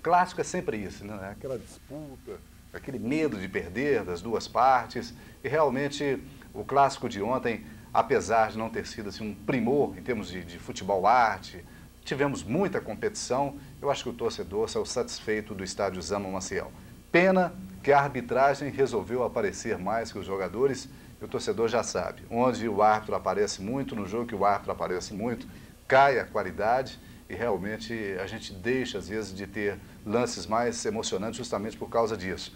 clássico é sempre isso, né? Aquela disputa, aquele medo de perder das duas partes. E realmente o clássico de ontem, apesar de não ter sido assim, um primor em termos de, de futebol arte, tivemos muita competição. Eu acho que o torcedor saiu satisfeito do estádio Zama Maciel. Pena que a arbitragem resolveu aparecer mais que os jogadores e o torcedor já sabe. Onde o árbitro aparece muito, no jogo que o árbitro aparece muito, cai a qualidade e realmente a gente deixa, às vezes, de ter lances mais emocionantes justamente por causa disso.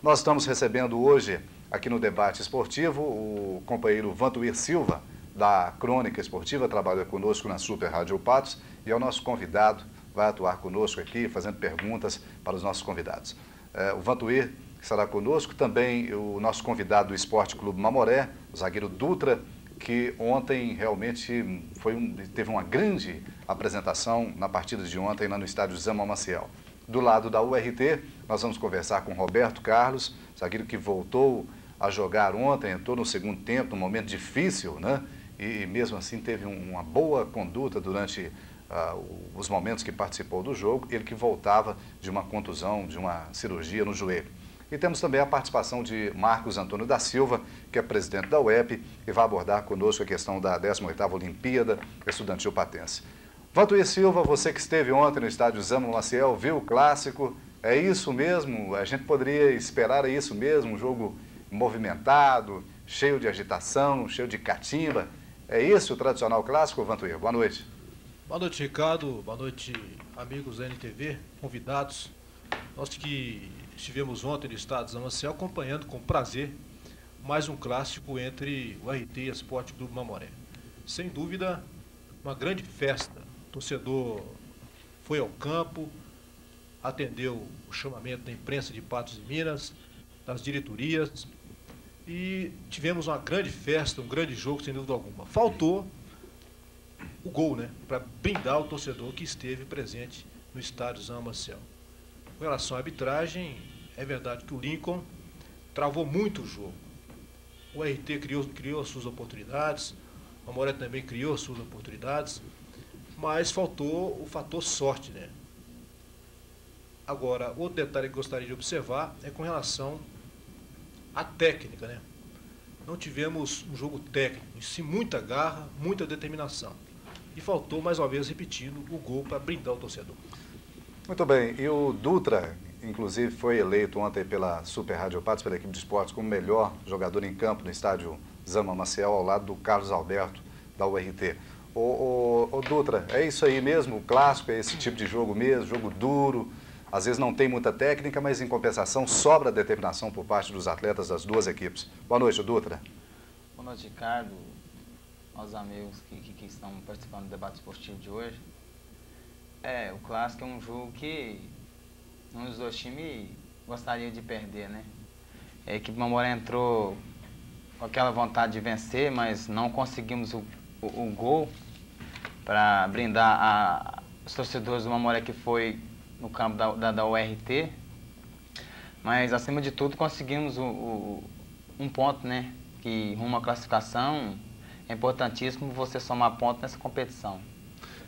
Nós estamos recebendo hoje, aqui no debate esportivo, o companheiro Vantuir Silva, da Crônica Esportiva, trabalha conosco na Super Rádio Patos e é o nosso convidado, vai atuar conosco aqui, fazendo perguntas para os nossos convidados. É, o Vantuir estará conosco, também o nosso convidado do Esporte Clube Mamoré, o zagueiro Dutra, que ontem realmente foi um, teve uma grande apresentação na partida de ontem lá no estádio Zama Maciel. Do lado da URT, nós vamos conversar com Roberto Carlos, zagueiro que voltou a jogar ontem, entrou no segundo tempo, num momento difícil, né? E, mesmo assim teve uma boa conduta durante uh, os momentos que participou do jogo, ele que voltava de uma contusão, de uma cirurgia no joelho. E temos também a participação de Marcos Antônio da Silva, que é presidente da UEP e vai abordar conosco a questão da 18ª Olimpíada Estudantil Patense. Vantuí Silva, você que esteve ontem no estádio Zano Maciel, viu o clássico, é isso mesmo? A gente poderia esperar é isso mesmo, um jogo movimentado, cheio de agitação, cheio de catimba. É isso o tradicional clássico, Vantuí? Boa noite. Boa noite, Ricardo. Boa noite, amigos da NTV, convidados. Nós que Estivemos ontem no estado de acompanhando com prazer mais um clássico entre o RT e o Esporte Clube Mamoré. Sem dúvida, uma grande festa. O torcedor foi ao campo, atendeu o chamamento da imprensa de Patos de Minas, das diretorias, e tivemos uma grande festa, um grande jogo, sem dúvida alguma. Faltou o gol, né? Para brindar o torcedor que esteve presente no estádio Zama Marcel. Com relação à arbitragem, é verdade que o Lincoln travou muito o jogo. O RT criou, criou as suas oportunidades, a Moré também criou as suas oportunidades, mas faltou o fator sorte, né? Agora, outro detalhe que gostaria de observar é com relação à técnica, né? Não tivemos um jogo técnico, e sim muita garra, muita determinação. E faltou, mais uma vez, repetindo, o gol para brindar o torcedor. Muito bem. E o Dutra, inclusive, foi eleito ontem pela Super Rádio Patos, pela equipe de esportes, como melhor jogador em campo no estádio Zama Maciel, ao lado do Carlos Alberto, da URT. Ô, ô, ô, Dutra, é isso aí mesmo? O clássico é esse tipo de jogo mesmo, jogo duro. Às vezes não tem muita técnica, mas em compensação sobra determinação por parte dos atletas das duas equipes. Boa noite, Dutra. Boa noite, Ricardo, aos amigos que, que, que estão participando do debate esportivo de hoje. É, o clássico é um jogo que um dos dois times gostaria de perder, né? A equipe Mamoré entrou com aquela vontade de vencer, mas não conseguimos o, o, o gol para brindar a, os torcedores do Mamoré que foi no campo da, da, da URT. Mas, acima de tudo, conseguimos o, o, um ponto, né? Que rumo à classificação é importantíssimo você somar ponto nessa competição.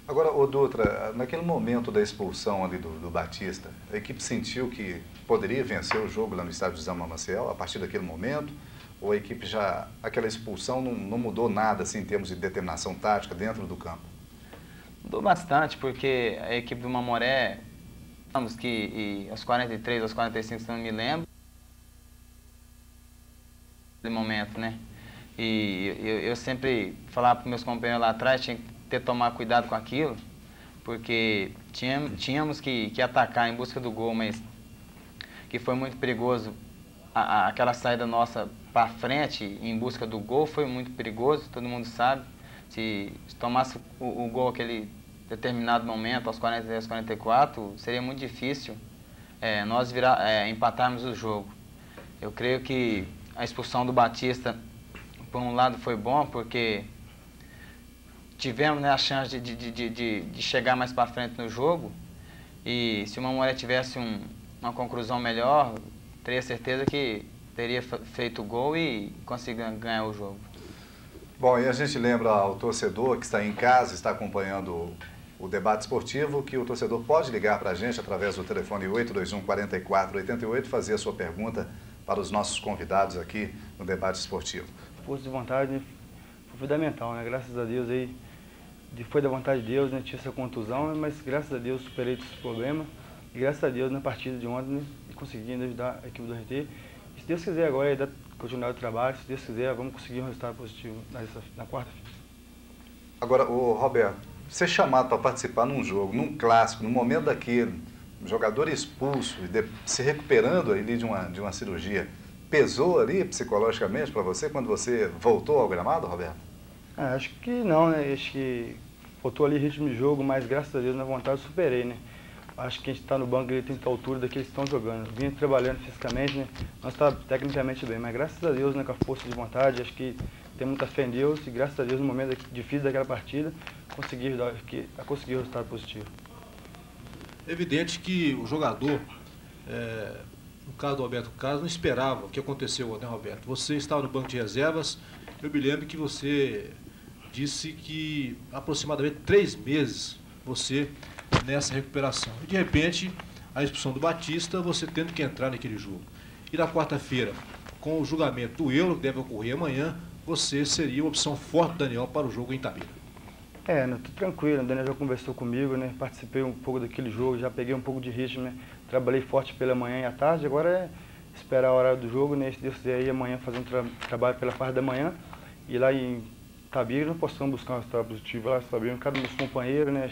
Agora, o Dutra, naquele momento da expulsão ali do, do, Batista, a equipe sentiu que poderia vencer o jogo lá no estádio Zama Maciel a partir daquele momento? Ou a equipe já, aquela expulsão não, não mudou nada assim, em termos de determinação tática dentro do campo? Mudou bastante, porque a equipe do Mamoré, vamos que aos 43, aos 45, se não me lembro, momento, né? E eu, eu sempre falava para meus companheiros lá atrás, tinha que ter tomar cuidado com aquilo, porque tínhamos, tínhamos que, que atacar em busca do gol, mas que foi muito perigoso. A, a, aquela saída nossa para frente em busca do gol foi muito perigoso, todo mundo sabe. Se, se tomasse o, o, gol aquele determinado momento, aos 43, 44, seria muito difícil é, nós virar, é, empatarmos o jogo. Eu creio que a expulsão do Batista, por um lado, foi bom, porque tivemos né, a chance de, de, de, de, de chegar mais para frente no jogo. E se o Mamoré tivesse um, uma conclusão melhor, teria certeza que teria feito o gol e conseguido ganhar o jogo. Bom, e a gente lembra ao torcedor que está em casa, está acompanhando o debate esportivo, que o torcedor pode ligar para a gente através do telefone 821 4488 e fazer a sua pergunta para os nossos convidados aqui no debate esportivo. Força de vontade foi fundamental, né? Graças a Deus aí, foi da vontade de Deus, né? Tinha essa contusão, mas graças a Deus superei esse problema. E graças a Deus na partida de ontem né, consegui ajudar a equipe do RT. E se Deus quiser agora é continuar o trabalho, se Deus quiser, vamos conseguir um resultado positivo nessa, na quarta-feira. Agora, o Roberto, ser chamado para participar num jogo, num clássico, no momento daquele, um jogador expulso e de, se recuperando ali de uma, de uma cirurgia, pesou ali psicologicamente para você quando você voltou ao gramado, Roberto? Ah, acho que não, né? Acho que faltou ali ritmo de jogo, mas graças a Deus na vontade eu superei, né? Acho que a gente está no banco, ele tem que altura daqueles que estão jogando. Vinha trabalhando fisicamente, né? Nós está tecnicamente bem, mas graças a Deus, né, com a força de vontade, acho que tem muita fé em Deus e graças a Deus no momento difícil daquela partida, conseguir, dar, que, conseguir o resultado positivo. É evidente que o jogador, é, no caso do Roberto Carlos, não esperava o que aconteceu, né, Roberto? Você estava no banco de reservas, eu me lembro que você disse que aproximadamente três meses você nessa recuperação. E de repente, a expulsão do Batista, você tendo que entrar naquele jogo. E na quarta-feira, com o julgamento do Euro, que deve ocorrer amanhã, você seria uma opção forte Daniel para o jogo em Itabira. É, não, tranquilo, o Daniel já conversou comigo, né? Participei um pouco daquele jogo, já peguei um pouco de ritmo, né? Trabalhei forte pela manhã e à tarde, agora é esperar a hora do jogo, né? Se Deus quiser amanhã fazer um tra trabalho pela parte da manhã e lá em Itabira nós possamos buscar um resultado positivo lá, sabemos, cada dos companheiros, né?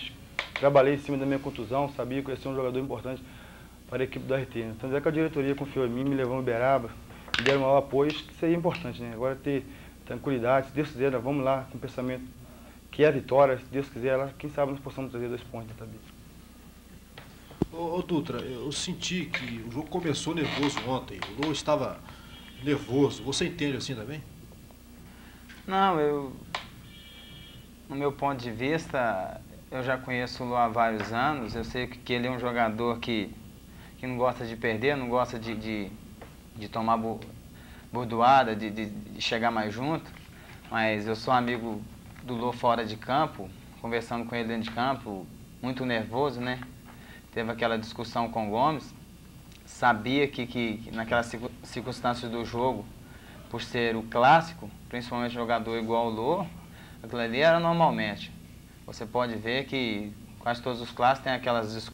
Trabalhei em cima da minha contusão, sabia que ia ser um jogador importante para a equipe do RT. Né? Tanto é que a diretoria confiou em mim, me levou no Uberaba, me deram um maior apoio, isso seria importante, né? Agora ter tranquilidade, se Deus quiser, nós vamos lá com o pensamento que é a vitória, se Deus quiser, lá, quem sabe nós possamos trazer dois pontos da tabela. Ô, ô, Dutra, eu senti que o jogo começou nervoso ontem, o Lô estava nervoso, você entende assim também? Não, eu, no meu ponto de vista, eu já conheço o Lô há vários anos, eu sei que ele é um jogador que, que não gosta de perder, não gosta de, de, de tomar bordoada, de, de, de, chegar mais junto, mas eu sou amigo do Lô fora de campo, conversando com ele dentro de campo, muito nervoso, né? Teve aquela discussão com o Gomes, sabia que, que naquelas circunstâncias do jogo, por ser o clássico, principalmente jogador igual o Lô, aquilo ali era normalmente. Você pode ver que quase todos os clássicos têm aquelas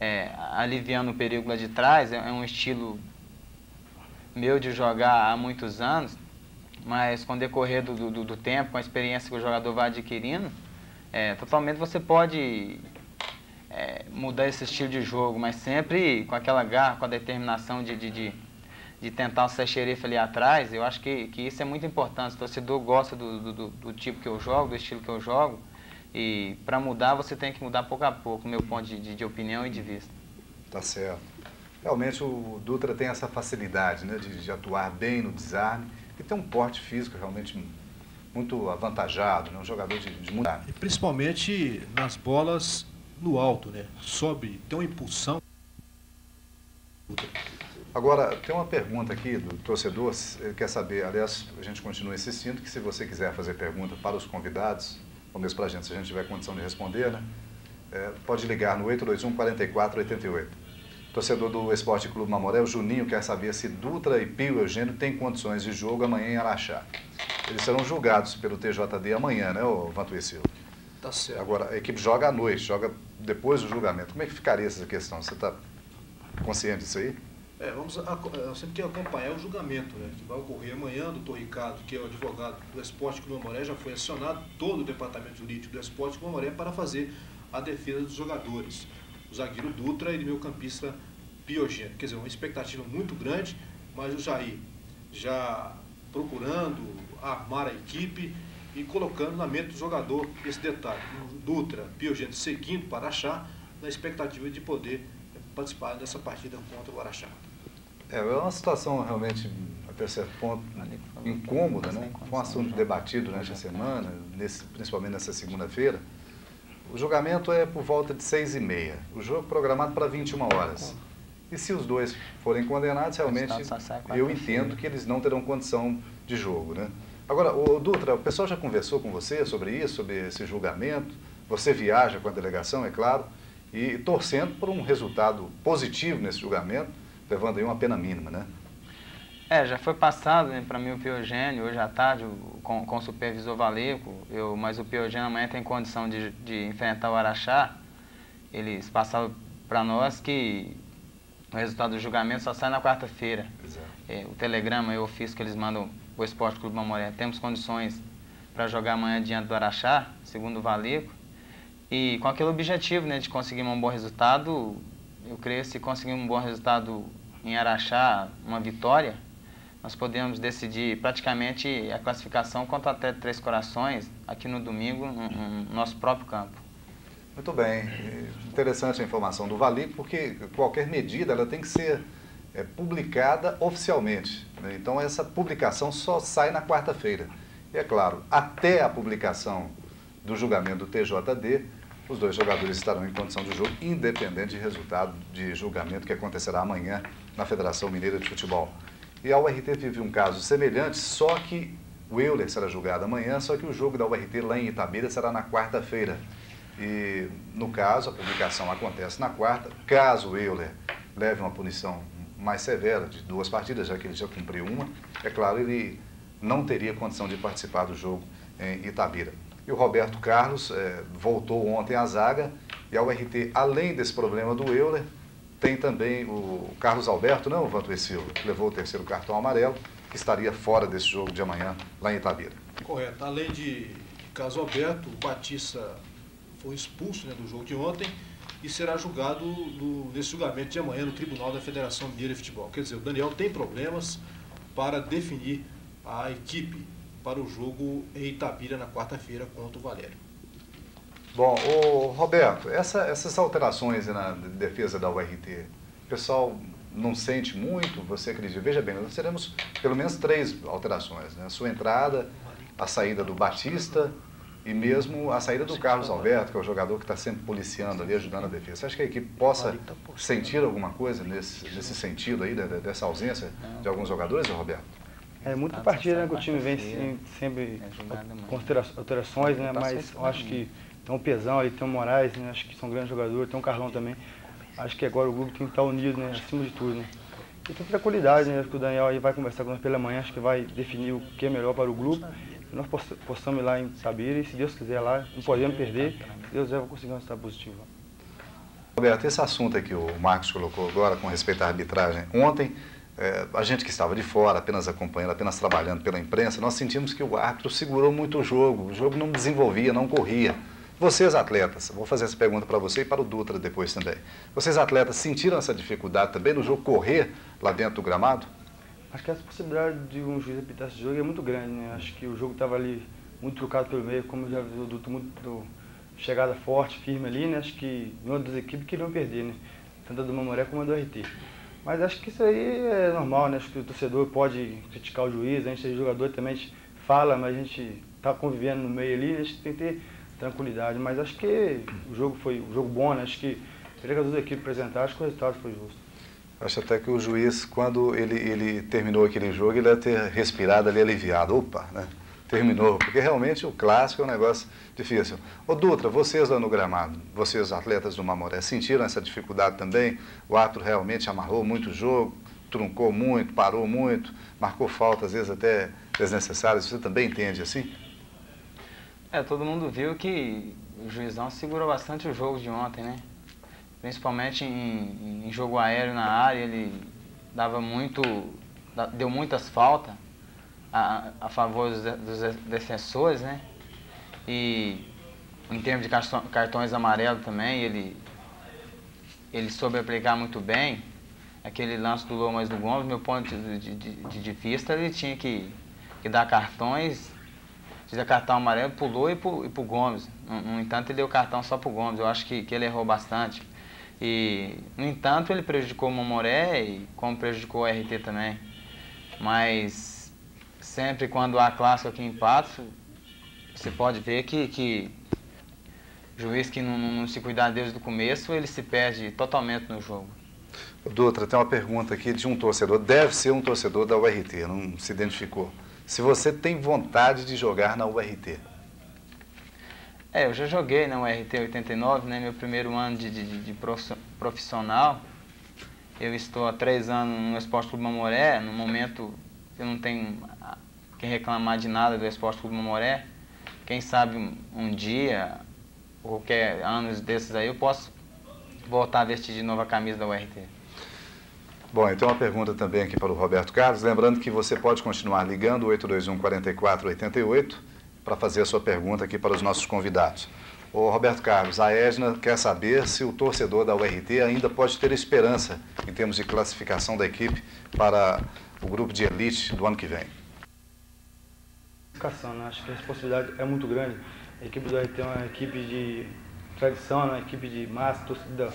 é, aliviando o perigo lá de trás, é, é um estilo meu de jogar há muitos anos, mas com o decorrer do, do, do tempo, com a experiência que o jogador vai adquirindo, é, totalmente você pode é, mudar esse estilo de jogo, mas sempre com aquela garra, com a determinação de, de, de, de tentar ser xerife ali atrás, eu acho que, que isso é muito importante. O torcedor gosta do, do, do tipo que eu jogo, do estilo que eu jogo, e para mudar você tem que mudar pouco a pouco, meu ponto de, de, de opinião e de vista. Tá certo. Realmente o Dutra tem essa facilidade né, de, de, atuar bem no desarme e tem um porte físico realmente muito avantajado, né, um jogador de, de mudar. E principalmente nas bolas no alto, né? Sobe, tem uma impulsão. Agora, tem uma pergunta aqui do torcedor, ele quer saber, aliás, a gente continua insistindo que se você quiser fazer pergunta para os convidados, ou mesmo para a gente, se a gente tiver condição de responder, né? É, pode ligar no 821 4488. Torcedor do Esporte Clube Mamoré, o Juninho quer saber se Dutra e Pio Eugênio têm condições de jogo amanhã em Araxá. Eles serão julgados pelo TJD amanhã, né, o Vantuí Silva? Tá certo. Agora, a equipe joga à noite, joga depois do julgamento. Como é que ficaria essa questão? Você está consciente disso aí? É, vamos sempre que acompanhar o julgamento, né, que vai ocorrer amanhã. Doutor Ricardo, que é o advogado do Esporte Clube Mamoré, já foi acionado todo o departamento jurídico do Esporte Clube Mamoré para fazer a defesa dos jogadores o zagueiro Dutra e o meu campista Piogênio. Quer dizer, uma expectativa muito grande, mas o Jair já procurando armar a equipe e colocando na mente do jogador esse detalhe. O Dutra, Piogênio seguindo para achar, na expectativa de poder participar dessa partida contra o Araxá. É, é uma situação realmente, até certo ponto, incômoda, né? Foi um assunto debatido durante a semana, nesse, principalmente nessa segunda-feira. O julgamento é por volta de seis e meia. O jogo é programado para 21 horas. E se os dois forem condenados, realmente eu entendo que eles não terão condição de jogo, né? Agora, o Dutra, o pessoal já conversou com você sobre isso, sobre esse julgamento? Você viaja com a delegação, é claro, e torcendo por um resultado positivo nesse julgamento, levando aí uma pena mínima, né? É, já foi passado né, para mim o Piogênio, hoje à tarde, com, com o supervisor Valeco, eu, mas o Piogênio amanhã tem condição de, de enfrentar o Araxá. Eles passaram para nós que o resultado do julgamento só sai na quarta-feira. É, o telegrama eu fiz que eles mandam o Esporte Clube Mamoré. Temos condições para jogar amanhã diante do Araxá, segundo o Valeco. E com aquele objetivo né, de conseguir um bom resultado, eu creio que se conseguir um bom resultado em Araxá, uma vitória, nós podemos decidir praticamente a classificação contra até Três Corações aqui no domingo, no, no nosso próprio campo. Muito bem. Interessante a informação do Vali, porque qualquer medida ela tem que ser é, publicada oficialmente. Né? Então essa publicação só sai na quarta-feira. E é claro, até a publicação do julgamento do TJD, os dois jogadores estarão em condição de jogo, independente de resultado de julgamento que acontecerá amanhã na Federação Mineira de Futebol. E a URT vive um caso semelhante, só que o Euler será julgado amanhã, só que o jogo da URT lá em Itabira será na quarta-feira. E, no caso, a publicação acontece na quarta. Caso o Euler leve uma punição mais severa, de duas partidas, já que ele já cumpriu uma, é claro, ele não teria condição de participar do jogo em Itabira. E o Roberto Carlos é, voltou ontem à zaga, e a URT, além desse problema do Euler, tem também o Carlos Alberto, não o Silva, que levou o terceiro cartão amarelo, que estaria fora desse jogo de amanhã lá em Itabira. Correto. Além de Carlos Alberto, o Batista foi expulso né, do jogo de ontem e será julgado no, nesse julgamento de amanhã no Tribunal da Federação Mineira de Futebol. Quer dizer, o Daniel tem problemas para definir a equipe para o jogo em Itabira na quarta-feira contra o Valério. Bom, o Roberto, essa, essas alterações na defesa da URT, o pessoal não sente muito, você acredita? Veja bem, nós teremos pelo menos três alterações, né? A sua entrada, a saída do Batista e mesmo a saída do Carlos Alberto, que é o jogador que está sempre policiando ali, ajudando a defesa. Você acha que a equipe possa sentir alguma coisa nesse, nesse sentido aí, dessa ausência de alguns jogadores, Roberto? É muita partida né, que o time vem sempre com alterações, né? Mas eu acho que tem um Pesão ali, tem o Moraes, né? Acho que são grandes jogadores, tem o Carlão também. Acho que agora o grupo tem que estar unido, né? Acima de tudo, né? E tem tranquilidade, né? Acho que o Daniel aí vai conversar com nós pela manhã, acho que vai definir o que é melhor para o grupo. E nós possamos ir lá em Tabira e se Deus quiser lá, não podemos perder, se Deus quiser, vou conseguir um resultado positivo. Roberto, esse assunto aqui o Marcos colocou agora com respeito à arbitragem. Ontem, é, a gente que estava de fora, apenas acompanhando, apenas trabalhando pela imprensa, nós sentimos que o árbitro segurou muito o jogo, o jogo não desenvolvia, não corria. Vocês atletas, vou fazer essa pergunta para você e para o Dutra depois também. Vocês atletas sentiram essa dificuldade também no jogo correr lá dentro do gramado? Acho que essa possibilidade de um juiz apitar esse jogo é muito grande, né? Acho que o jogo estava ali muito trucado pelo meio, como já viu o Dutra, muito chegada forte, firme ali, né? Acho que nenhuma das equipes queriam perder, né? Tanto a do Mamoré como a do RT. Mas acho que isso aí é normal, né? Acho que o torcedor pode criticar o juiz, a gente é jogador também, a gente fala, mas a gente está convivendo no meio ali, a gente tem que ter tranquilidade. Mas acho que o jogo foi um jogo bom, né? Acho que queria que as duas equipes apresentaram, acho que o resultado foi justo. Acho até que o juiz, quando ele, ele terminou aquele jogo, ele deve ter respirado ali aliviado. Opa, né? Terminou, porque realmente o clássico é um negócio difícil. Ô Dutra, vocês lá no gramado, vocês atletas do Mamoré, sentiram essa dificuldade também? O árbitro realmente amarrou muito o jogo, truncou muito, parou muito, marcou falta, às vezes até desnecessárias. Você também entende assim? É, todo mundo viu que o juizão segurou bastante o jogo de ontem, né? Principalmente em, em jogo aéreo na área, ele dava muito, deu muitas faltas a, a favor dos, dos, defensores, né? E em termos de cartões amarelos também, ele, ele soube aplicar muito bem. Aquele lance do Lomas do Gomes, meu ponto de, de, de, de vista, ele tinha que, que dar cartões fizer cartão amarelo, pulou e pro, e pro Gomes. No, no, entanto, ele deu cartão só pro Gomes. Eu acho que, que ele errou bastante. E, no entanto, ele prejudicou o Momoré e como prejudicou o RT também. Mas sempre quando há clássico aqui em Patos, você pode ver que, que juiz que não, não, se cuidar desde o começo, ele se perde totalmente no jogo. Dutra, tem uma pergunta aqui de um torcedor, deve ser um torcedor da URT, não se identificou se você tem vontade de jogar na URT? É, eu já joguei na URT 89, né, meu primeiro ano de, de, de profissional. Eu estou há três anos no Esporte Clube Mamoré. No momento, eu não tenho reclamar de nada do Esporte Clube Mamoré. Quem sabe um dia, ou qualquer anos desses aí, eu posso voltar a vestir de novo a camisa da URT. Bom, então uma pergunta também aqui para o Roberto Carlos. Lembrando que você pode continuar ligando 821 4488 para fazer a sua pergunta aqui para os nossos convidados. Ô Roberto Carlos, a Edna quer saber se o torcedor da URT ainda pode ter esperança em termos de classificação da equipe para o grupo de elite do ano que vem. Classificação, né? Acho que a responsabilidade é muito grande. A equipe do URT é uma equipe de tradição, né? uma equipe de massa, torcida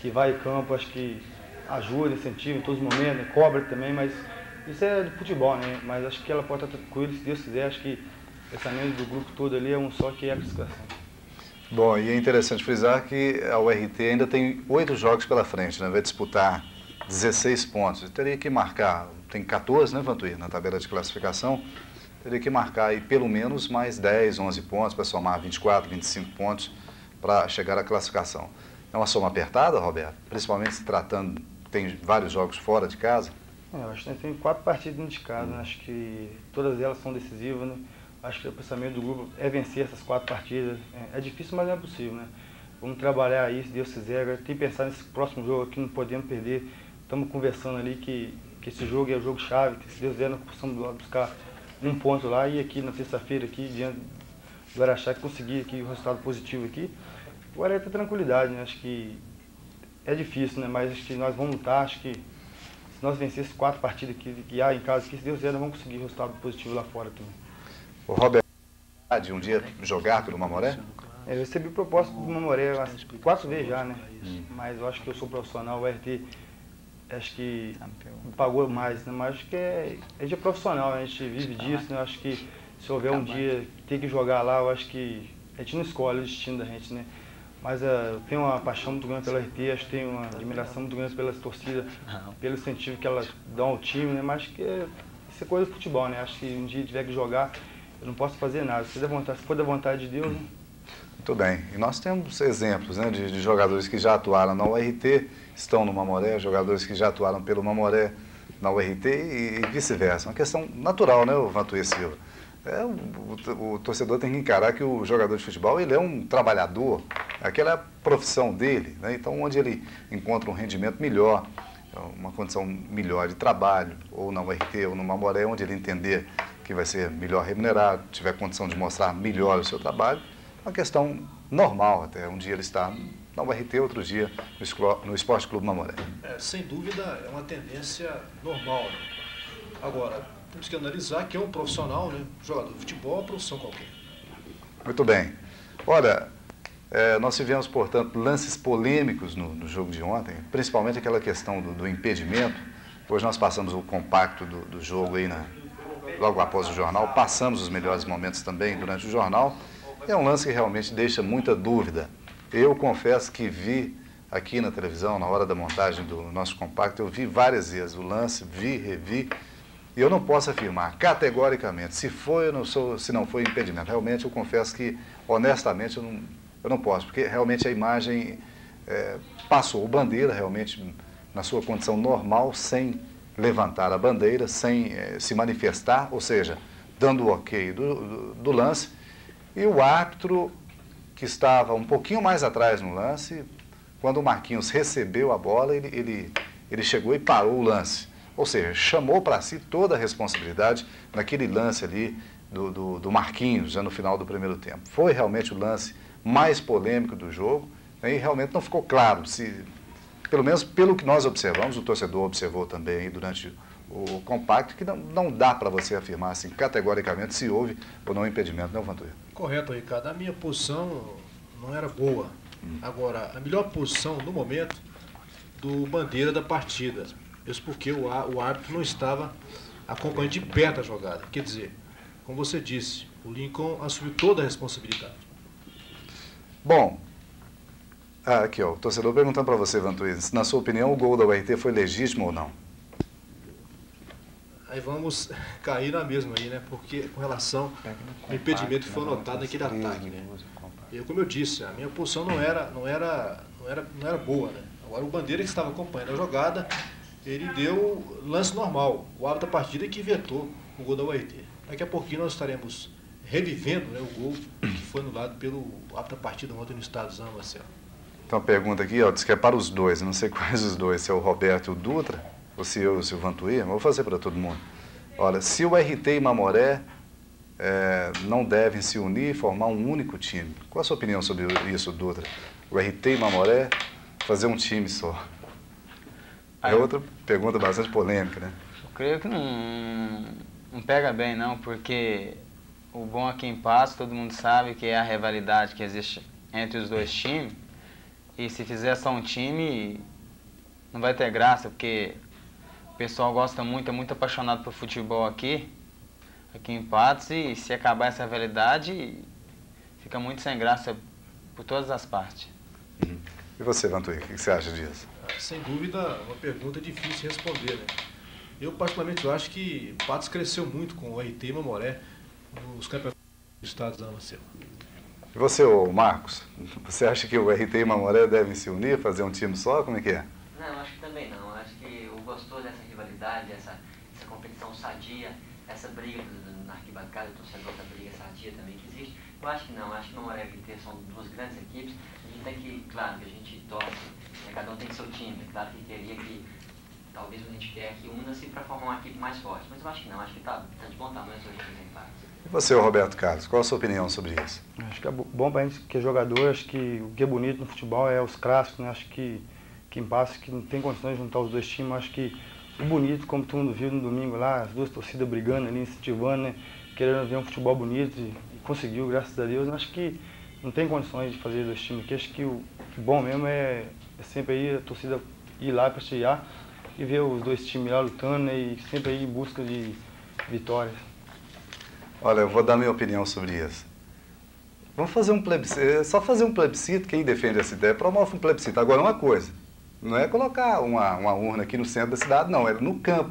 que vai em campo, acho que ajuda, incentiva em todos os momentos, né? cobra também, mas isso é de futebol, né? Mas acho que ela pode estar tranquila, se Deus quiser, acho que pensamento do grupo todo ali é um só que é a classificação. Bom, e é interessante frisar que a URT ainda tem oito jogos pela frente, né? vai disputar 16 pontos. Teria que marcar, tem 14, né, Vantuir, na tabela de classificação. Teria que marcar aí pelo menos mais 10, 11 pontos para somar 24, 25 pontos para chegar à classificação. É uma soma apertada, Roberto? Principalmente se tratando, tem vários jogos fora de casa? É, acho que tem quatro partidas dentro de casa, né? acho que todas elas são decisivas, né? Acho que o pensamento do grupo é vencer essas quatro partidas. É, é difícil, mas é possível, né? Vamos trabalhar aí, se Deus quiser. Tem que pensar nesse próximo jogo aqui, não podemos perder. Estamos conversando ali que, que esse jogo é o jogo chave, que se Deus quiser nós possamos buscar um ponto lá e aqui na terça-feira, aqui, diante do Araxá, conseguir aqui o resultado positivo aqui. Agora é ter tranquilidade, né? Acho que é difícil, né? Mas acho que nós vamos lutar, acho que se nós vencermos quatro partidas que, que há em casa, que se Deus quiser, nós vamos conseguir resultado positivo lá fora também. O Roberto, de um dia jogar pelo Mamoré? É, eu recebi proposta do Mamoré quatro vezes já, né? Hum. Mas eu acho que eu sou profissional, o RT acho que pagou mais, né? Mas acho que é, é profissional, né? a gente vive disso, né? Acho que se houver um dia que tem que jogar lá, eu acho que a gente não escolhe o destino da gente, né? Mas uh, eu tenho uma paixão muito grande pela RT, acho que tenho uma admiração muito grande pelas torcidas, pelo incentivo que elas dão ao time, né? Mas acho que é, isso é coisa do futebol, né? Acho que um dia tiver que jogar, eu não posso fazer nada. Se, vontade, se for da vontade de Deus. Né? Muito bem. E nós temos exemplos né, de, de, jogadores que já atuaram na URT, estão no Mamoré, jogadores que já atuaram pelo Mamoré na URT e, e vice-versa. Uma questão natural, né, o Vantuí Silva? É, o, o, torcedor tem que encarar que o jogador de futebol ele é um trabalhador, aquela é a profissão dele, né? então onde ele encontra um rendimento melhor, uma condição melhor de trabalho, ou na URT ou no Mamoré, onde ele entender que vai ser melhor remunerado, tiver condição de mostrar melhor o seu trabalho, uma questão normal até. Um dia ele está na URT, outro dia no Esporte Clube Mamoré. É, sem dúvida, é uma tendência normal. Né? Agora, temos que analisar que é um profissional, né? jogador de futebol, uma profissão qualquer. Muito bem. Olha, é, nós tivemos, portanto, lances polêmicos no, no, jogo de ontem, principalmente aquela questão do, do impedimento. Hoje nós passamos o compacto do, do jogo aí na, logo após o jornal, passamos os melhores momentos também durante o jornal. É um lance que realmente deixa muita dúvida. Eu confesso que vi aqui na televisão, na hora da montagem do nosso compacto, eu vi várias vezes o lance, vi, revi, e eu não posso afirmar categoricamente se foi ou não, sou, se não foi impedimento. Realmente eu confesso que, honestamente, eu não, eu não posso, porque realmente a imagem é, passou o bandeira realmente na sua condição normal, sem levantar a bandeira sem eh, se manifestar, ou seja, dando o ok do, do, do, lance, e o árbitro, que estava um pouquinho mais atrás no lance, quando o Marquinhos recebeu a bola, ele, ele, ele chegou e parou o lance. Ou seja, chamou para si toda a responsabilidade naquele lance ali do, do, do Marquinhos, já no final do primeiro tempo. Foi realmente o lance mais polêmico do jogo, né, e realmente não ficou claro se pelo menos pelo que nós observamos, o torcedor observou também durante o compacto, que não, não dá para você afirmar assim, categoricamente se houve ou não impedimento, não, Vantuir? Correto, Ricardo. A minha posição não era boa. Hum. Agora, a melhor posição no momento do bandeira da partida. Isso porque o, o árbitro não estava acompanhando de perto a jogada. Quer dizer, como você disse, o Lincoln assumiu toda a responsabilidade. Bom, ah, aqui, ó, o torcedor perguntando para você, Vantuíz, na sua opinião, o gol da URT foi legítimo ou não? Aí vamos cair na mesma aí, né? Porque com relação ao impedimento que foi anotado naquele ataque, né? Eu, como eu disse, a minha posição não era, não era, não era, não era boa, né? Agora o Bandeira que estava acompanhando a jogada, ele deu lance normal. O árbitro da partida que vetou o gol da UAIT. Daqui a pouquinho nós estaremos revivendo né, o gol que foi anulado pelo árbitro da partida ontem no estado Zão Marcelo. Então pergunta aqui, ó, diz que é para os dois, não sei quais os dois, se é o Roberto e o Dutra, se eu e o Silvan mas vou fazer para todo mundo. Olha, se o RT e Mamoré é, não devem se unir e formar um único time, qual a sua opinião sobre isso, Dutra? O RT e Mamoré fazer um time só? É outra pergunta bastante polêmica, né? Eu creio que não, não pega bem, não, porque o bom aqui em Passo, todo mundo sabe que é a rivalidade que existe entre os dois times. E se fizer só um time, não vai ter graça, porque o pessoal gosta muito, é muito apaixonado por futebol aqui, aqui em Patos, e se acabar essa rivalidade, fica muito sem graça por todas as partes. Uhum. E você, Vantuí, o que você acha disso? Ah, sem dúvida, uma pergunta difícil de responder, né? Eu, particularmente, eu acho que Patos cresceu muito com o RT e Mamoré nos campeonatos do estado da Amacema. E você, ô Marcos, você acha que o RT e Mamoré devem se unir, fazer um time só? Como é que é? Não, acho que também não. Gostoso dessa rivalidade, essa, essa competição sadia, essa briga na arquibancada, o torcedor da briga sadia também que existe, eu acho que não. Acho que Mamoré e RT são duas grandes equipes. A gente tem que, claro, que a gente torce, né, cada um tem seu time. É claro que queria que talvez a gente quer que una-se para formar uma equipe mais forte. Mas eu acho que não. Acho que está tá de bom tamanho os dois representantes. E você, Roberto Carlos, qual a sua opinião sobre isso? Acho que é bom para a gente que é jogador, acho que o que é bonito no futebol é os clássicos, né? Acho que quem passa que não tem condições de juntar os dois times, acho que o bonito, como todo mundo viu no domingo lá, as duas torcidas brigando ali, incentivando, né? Querendo ver um futebol bonito e, e conseguiu, graças a Deus. Acho que não tem condições de fazer dois times aqui. Acho que o, bom mesmo é, é, sempre aí a torcida ir lá prestigiar e ver os dois times lá lutando né? e sempre aí em busca de vitórias. Olha, eu vou dar minha opinião sobre isso. Vamos fazer um plebiscito, é só fazer um plebiscito, quem defende essa ideia promove um plebiscito. Agora, uma coisa, não é colocar uma, uma urna aqui no centro da cidade, não, é no campo.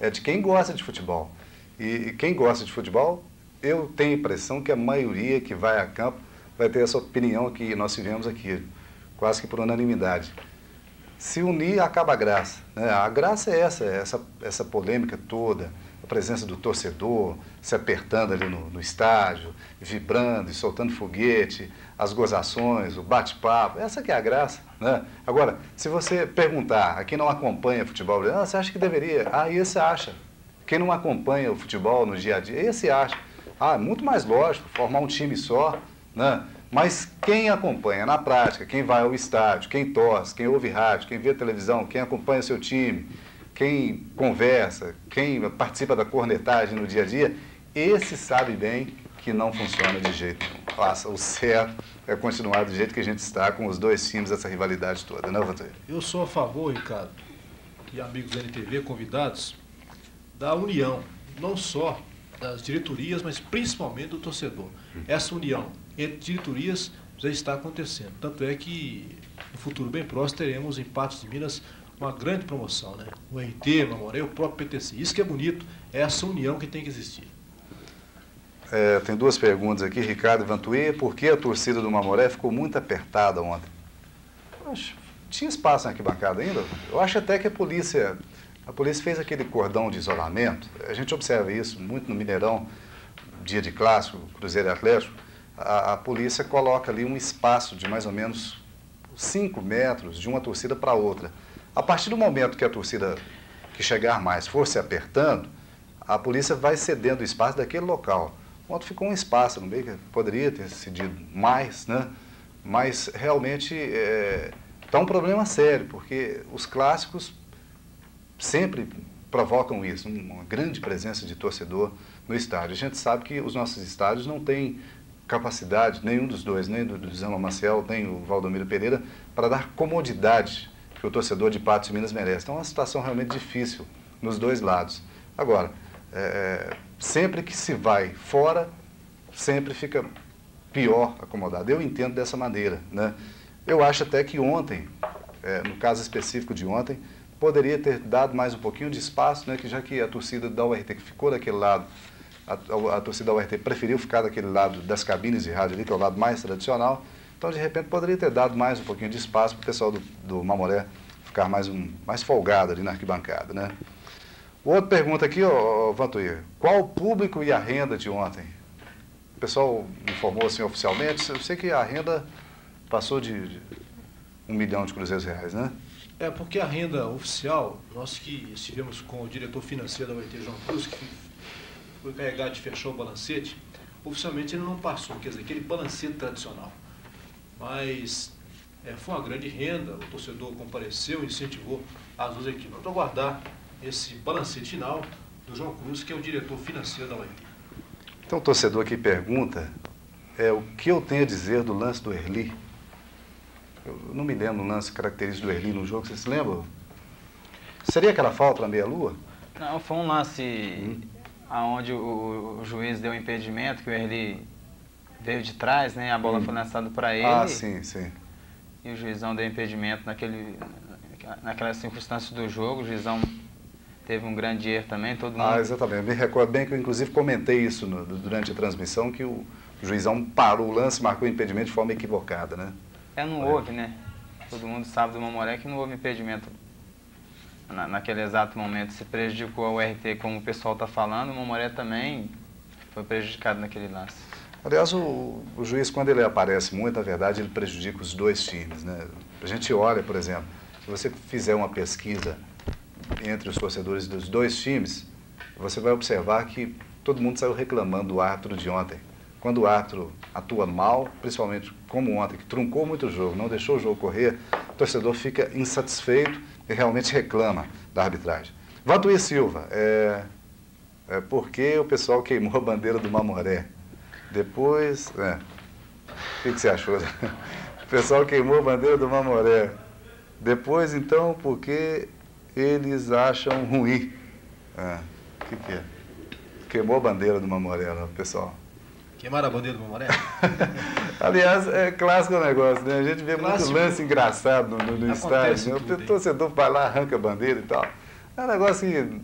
É de quem gosta de futebol. E, e quem gosta de futebol, eu tenho a impressão que a maioria que vai a campo vai ter essa opinião que nós tivemos aqui, quase que por unanimidade. Se unir, acaba a graça. Né? A graça é essa, essa, essa polêmica toda, presença do torcedor, se apertando ali no, no estádio, vibrando e soltando foguete, as gozações, o bate-papo, essa que é a graça. Né? Agora, se você perguntar a quem não acompanha futebol, ah, você acha que deveria? Ah, esse acha. Quem não acompanha o futebol no dia a dia, esse acha. Ah, é muito mais lógico formar um time só, né? Mas quem acompanha na prática, quem vai ao estádio, quem torce, quem ouve rádio, quem vê televisão, quem acompanha seu time, quem conversa, quem participa da cornetagem no dia a dia, esse sabe bem que não funciona de jeito nenhum. Faça o certo é continuar do jeito que a gente está com os dois times, essa rivalidade toda, não, Vantuí? Eu sou a favor, Ricardo, e amigos da NTV, convidados, da união, não só das diretorias, mas principalmente do torcedor. Essa união entre diretorias já está acontecendo. Tanto é que no futuro bem próximo teremos em Patos de Minas uma grande promoção, né? O RT, Mamoré, o próprio PTC. Isso que é bonito, é essa união que tem que existir. É, tem duas perguntas aqui, Ricardo Vantuí. Por que a torcida do Mamoré ficou muito apertada ontem? Acho, tinha espaço na arquibancada ainda? Eu acho até que a polícia, a polícia fez aquele cordão de isolamento. A gente observa isso muito no Mineirão, dia de clássico, Cruzeiro e Atlético. A, a polícia coloca ali um espaço de mais ou menos 5 metros de uma torcida para outra. A partir do momento que a torcida que chegar mais for se apertando, a polícia vai cedendo o espaço daquele local. Ontem ficou um espaço, não bem que poderia ter cedido mais, né? Mas realmente está é, tá um problema sério, porque os clássicos sempre provocam isso, uma grande presença de torcedor no estádio. A gente sabe que os nossos estádios não têm capacidade, nenhum dos dois, nem do Zé Maciel, nem o Valdomiro Pereira, para dar comodidade que o torcedor de Patos de Minas merece. Então é uma situação realmente difícil nos dois lados. Agora, é, sempre que se vai fora, sempre fica pior acomodado. Eu entendo dessa maneira. Né? Eu acho até que ontem, é, no caso específico de ontem, poderia ter dado mais um pouquinho de espaço, né, que já que a torcida da URT que ficou daquele lado a, a, a torcida da URT preferiu ficar daquele lado das cabines de rádio ali, que é o lado mais tradicional. Então, de repente, poderia ter dado mais um pouquinho de espaço para o pessoal do, do Mamoré ficar mais, um, mais folgado ali na arquibancada, né? Outra pergunta aqui, ó, Vantuir. Qual o público e a renda de ontem? O pessoal informou assim oficialmente. Eu sei que a renda passou de, um milhão de cruzeiros reais, né? É, porque a renda oficial, nós que estivemos com o diretor financeiro da UET, João Cruz, que foi carregado de fechar o balancete, oficialmente ele não passou, quer dizer, aquele balancete tradicional. Mas é, foi uma grande renda, o torcedor compareceu, incentivou as duas equipes. Vamos aguardar esse balancete final do João Cruz, que é o diretor financeiro da UET. Então o torcedor aqui pergunta é, o que eu tenho a dizer do lance do Erli eu não me lembro um lance característico do Erli no jogo, você se lembra? Seria aquela falta na meia-lua? Não, foi um lance hum. onde o, o, juiz deu um impedimento, que o Erli veio de trás, né? A bola hum. foi lançada para ele. Ah, sim, sim. E o juizão deu impedimento naquele, naquela circunstância do jogo. O juizão teve um grande erro também, todo mundo... Ah, exatamente. Me recordo bem que eu, inclusive, comentei isso no, durante a transmissão, que o juizão parou o lance, marcou o impedimento de forma equivocada, né? É, não houve, né? Todo mundo sabe do Mamoré que não houve impedimento na, naquele exato momento. Se prejudicou a URT, como o pessoal está falando, o Mamoré também foi prejudicado naquele lance. Aliás, o, o, juiz, quando ele aparece muito, na verdade, ele prejudica os dois times. Né? A gente olha, por exemplo, se você fizer uma pesquisa entre os torcedores dos dois times, você vai observar que todo mundo saiu reclamando do árbitro de ontem. Quando o árbitro atua mal, principalmente como ontem, que truncou muito o jogo, não deixou o jogo correr, o torcedor fica insatisfeito e realmente reclama da arbitragem. Vatuí Silva, é, é porque o pessoal queimou a bandeira do Mamoré. Depois, é, o que, que você achou? O pessoal queimou a bandeira do Mamoré. Depois, então, porque eles acham ruim. É, o que, que é? Queimou a bandeira do Mamoré, lá, pessoal. Queimaram a bandeira do Mamoré? Aliás, é clássico o negócio, né? A gente vê clássico. muito lance engraçado no, no estádio. Né? O torcedor vai lá, arranca a bandeira e tal. É um negócio que.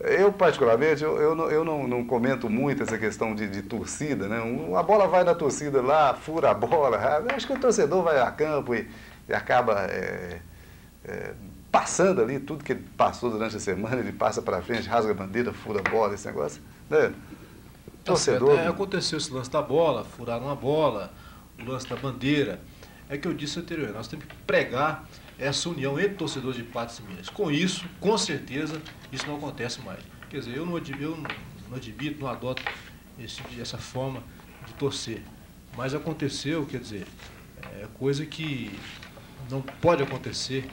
Eu, particularmente, eu, eu, não, eu não, não comento muito essa questão de, de torcida, né? A bola vai na torcida lá, fura a bola. Acho que o torcedor vai a campo e, e acaba é, é, passando ali tudo que ele passou durante a semana, ele passa para frente, rasga a bandeira, fura a bola, esse negócio. Né? Tá torcedor. É, aconteceu esse lance da bola, furaram a bola, o lance da bandeira. É que eu disse anteriormente, nós temos que pregar essa união entre torcedores de Patos e Minas. Com isso, com certeza, isso não acontece mais. Quer dizer, eu não, eu não admito, não adoto esse, essa forma de torcer. Mas aconteceu, quer dizer, é coisa que não pode acontecer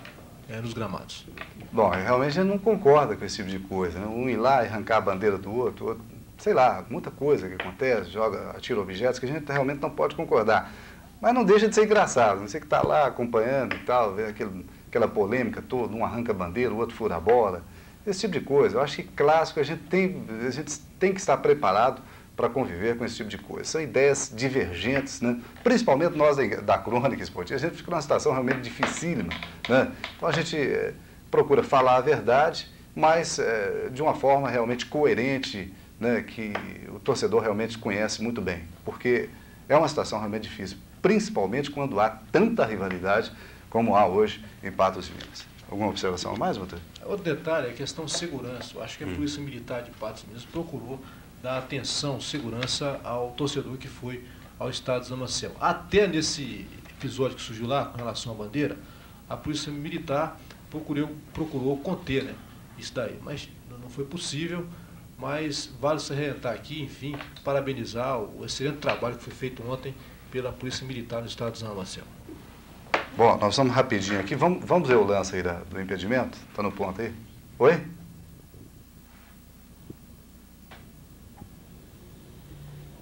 é, nos gramados. Bom, realmente a gente não concorda com esse tipo de coisa. Né? Um ir lá e arrancar a bandeira do outro, outro sei lá, muita coisa que acontece, joga, atira objetos, que a gente realmente não pode concordar. Mas não deixa de ser engraçado. Você que está lá acompanhando e tal, vê aquele, aquela polêmica toda, um arranca a bandeira, o outro fura a bola, esse tipo de coisa. Eu acho que clássico, a gente tem, a gente tem que estar preparado para conviver com esse tipo de coisa. São ideias divergentes, né? principalmente nós da, da crônica esportiva. A gente fica numa situação realmente dificílima. Né? Então a gente é, procura falar a verdade, mas é, de uma forma realmente coerente, né, que o torcedor realmente conhece muito bem, porque é uma situação realmente difícil, principalmente quando há tanta rivalidade como há hoje em Patos de Minas. Alguma observação a mais, Walter? Outro detalhe é a questão de segurança. Eu acho que a hum. Polícia Militar de Patos de Minas procurou dar atenção, segurança ao torcedor que foi ao estado de Zamacel. Até nesse episódio que surgiu lá com relação à bandeira, a Polícia Militar procurou, procurou conter né, isso daí, mas não foi possível mas vale se reentrar aqui, enfim, parabenizar o excelente trabalho que foi feito ontem pela Polícia Militar no estado de São Marcelo. Bom, nós vamos rapidinho aqui. Vamos, vamos ver o lance aí da, do impedimento? Está no ponto aí? Oi?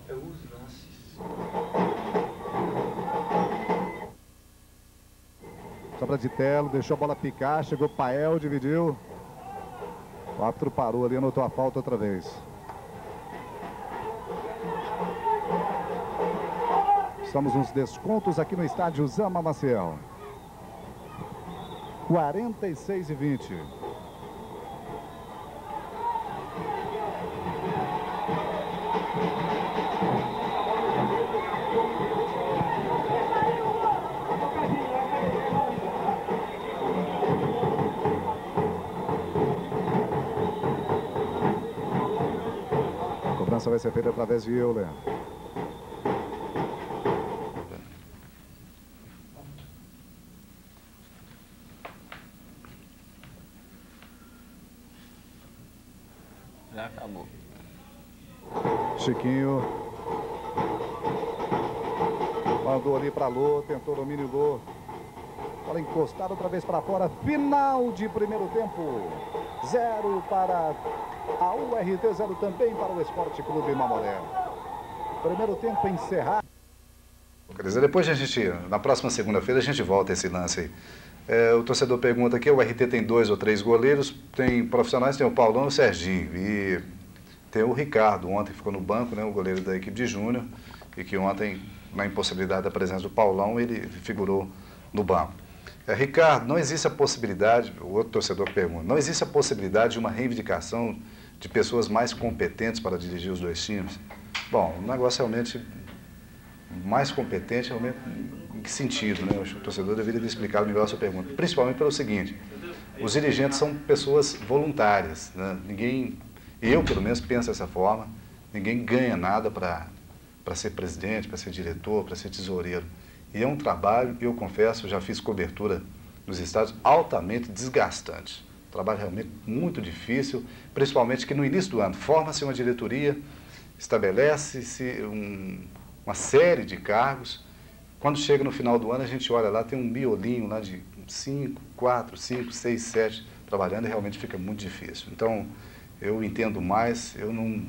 É os lances. Sobra de telo, deixou a bola picar, chegou Pael, dividiu. O árbitro parou ali, anotou a falta outra vez. Estamos uns descontos aqui no estádio Zama Maciel. 46 e 20. Cobrança vai ser feita através de Euler. Bola encostada outra vez para fora. Final de primeiro tempo. Zero para a URT, zero também para o Esporte Clube Mamoré. Primeiro tempo encerrado. Quer dizer, depois a gente, na próxima segunda-feira, a gente volta esse lance aí. É, o torcedor pergunta aqui, o RT tem dois ou três goleiros, tem profissionais, tem o Paulão e o Serginho. E tem o Ricardo, ontem ficou no banco, né, o goleiro da equipe de Júnior, e que ontem, na impossibilidade da presença do Paulão, ele figurou no banco. É, Ricardo, não existe a possibilidade, o outro torcedor pergunta, não existe a possibilidade de uma reivindicação de pessoas mais competentes para dirigir os dois times? Bom, o negócio realmente mais competente, realmente, em que sentido? Né? O torcedor deveria ter explicado melhor a sua pergunta. Principalmente pelo seguinte, os dirigentes são pessoas voluntárias, né? ninguém, eu pelo menos penso dessa forma, ninguém ganha nada para ser presidente, para ser diretor, para ser tesoureiro. E é um trabalho, eu confesso, já fiz cobertura nos estados altamente desgastante. Trabalho realmente muito difícil, principalmente que no início do ano forma-se uma diretoria, estabelece-se um, uma série de cargos. Quando chega no final do ano, a gente olha lá, tem um miolinho lá de 5, 4, 5, 6, 7 trabalhando e realmente fica muito difícil. Então, eu entendo mais, eu não,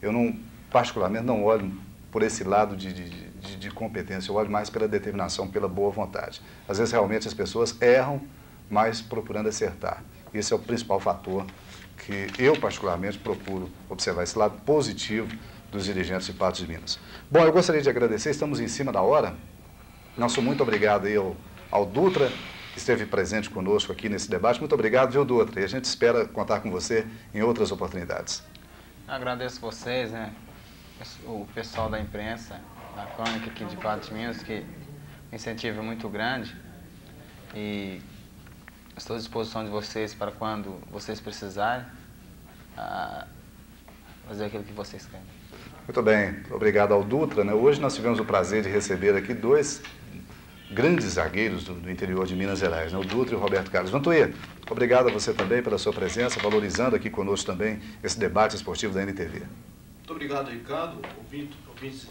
eu não particularmente, não olho por esse lado de, de, de, de competência, eu olho mais pela determinação, pela boa vontade. Às vezes, realmente, as pessoas erram, mas procurando acertar. Esse é o principal fator que eu, particularmente, procuro observar, esse lado positivo dos dirigentes de Patos de Minas. Bom, eu gostaria de agradecer, estamos em cima da hora. Nosso muito obrigado aí ao, ao Dutra, que esteve presente conosco aqui nesse debate. Muito obrigado, viu, Dutra? E a gente espera contar com você em outras oportunidades. Agradeço vocês, né? O pessoal da imprensa, da crônica aqui de Patos de Minas, que incentivo muito grande. E estou à disposição de vocês para quando vocês precisarem fazer aquilo que vocês querem. Muito bem, obrigado ao Dutra. Né? Hoje nós tivemos o prazer de receber aqui dois grandes zagueiros do, do interior de Minas Gerais, né? o Dutra e o Roberto Carlos. Vantuí, obrigado a você também pela sua presença, valorizando aqui conosco também esse debate esportivo da NTV. Muito obrigado, Ricardo, ouvintes, ouvintes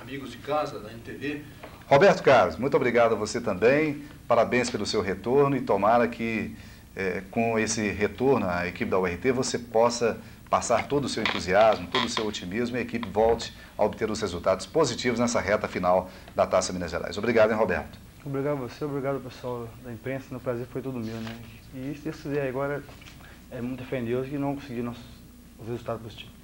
amigos de casa da NTV. Roberto Carlos, muito obrigado a você também, parabéns pelo seu retorno e tomara que é, com esse retorno à equipe da URT você possa passar todo o seu entusiasmo, todo o seu otimismo e a equipe volte a obter os resultados positivos nessa reta final da Taça Minas Gerais. Obrigado, hein, Roberto? Obrigado a você, obrigado ao pessoal da imprensa, o prazer foi todo meu, né? E se Deus quiser agora, é muito fé em Deus que não conseguir nossos, os resultados positivos.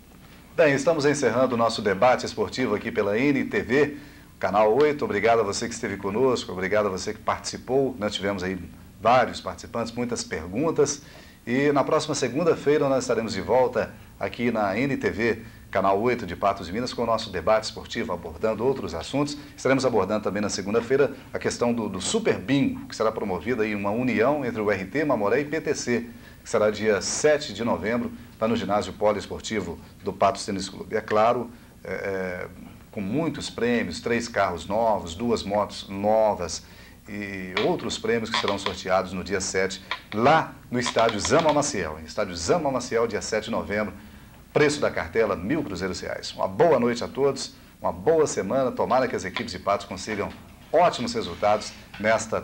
Bem, estamos encerrando o nosso debate esportivo aqui pela NTV, canal 8. Obrigado a você que esteve conosco, obrigado a você que participou. Nós tivemos aí vários participantes, muitas perguntas. E na próxima segunda-feira nós estaremos de volta aqui na NTV, canal 8 de Patos de Minas, com o nosso debate esportivo, abordando outros assuntos. Estaremos abordando também na segunda-feira a questão do, do, Super Bingo, que será promovida aí uma união entre o RT, Mamoré e PTC, que será dia 7 de novembro, lá no ginásio poliesportivo do Patos Tênis Clube. É claro, é, é, com muitos prêmios, três carros novos, duas motos novas, e outros prêmios que serão sorteados no dia 7, lá no estádio Zama Maciel. Estádio Zama Maciel, dia 7 de novembro. Preço da cartela, mil cruzeiros reais. Uma boa noite a todos, uma boa semana. Tomara que as equipes de Patos consigam ótimos resultados nesta